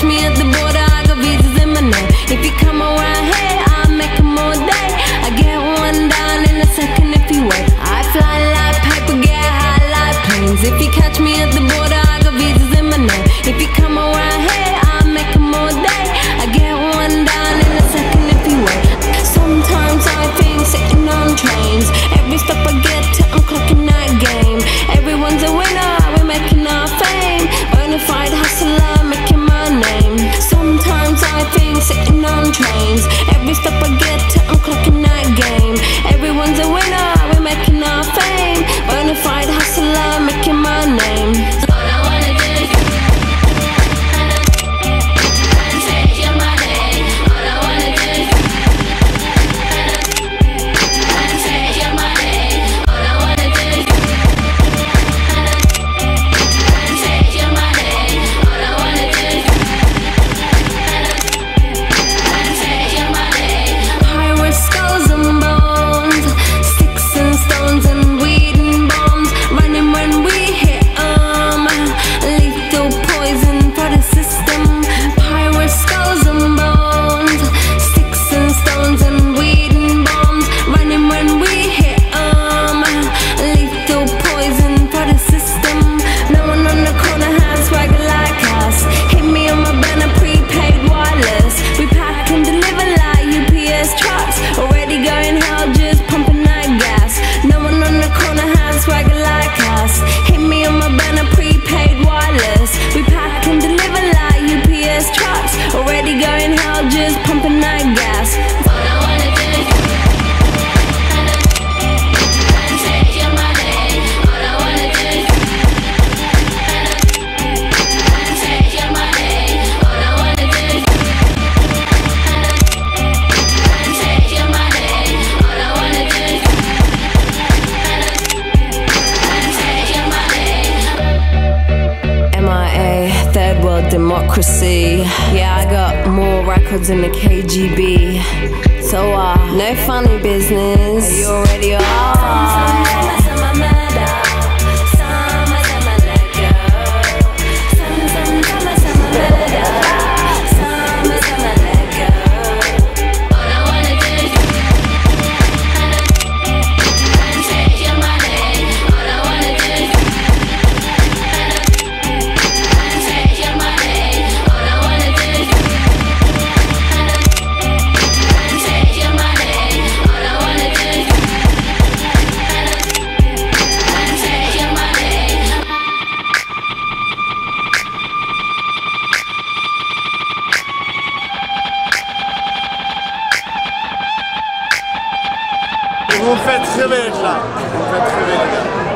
catch me at the border, I got visas in my name. If you come around here, I'll make a all day. I get one down in a second if you wait. I fly like paper, get high like planes. If you catch me at the democracy. Yeah, I got more records than the KGB. So, uh, no funny business. Rebeca.